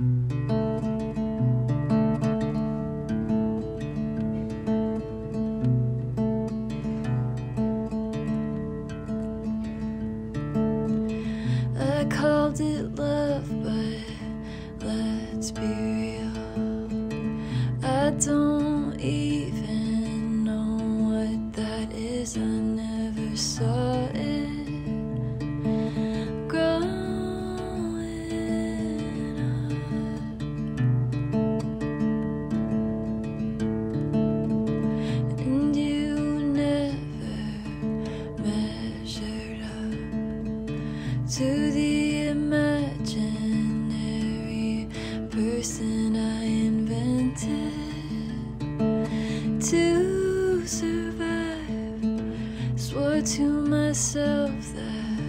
I called it love, but let's be real. I don't even know what that is. I never saw to the imaginary person I invented to survive. Swore to myself that